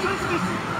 チャンスです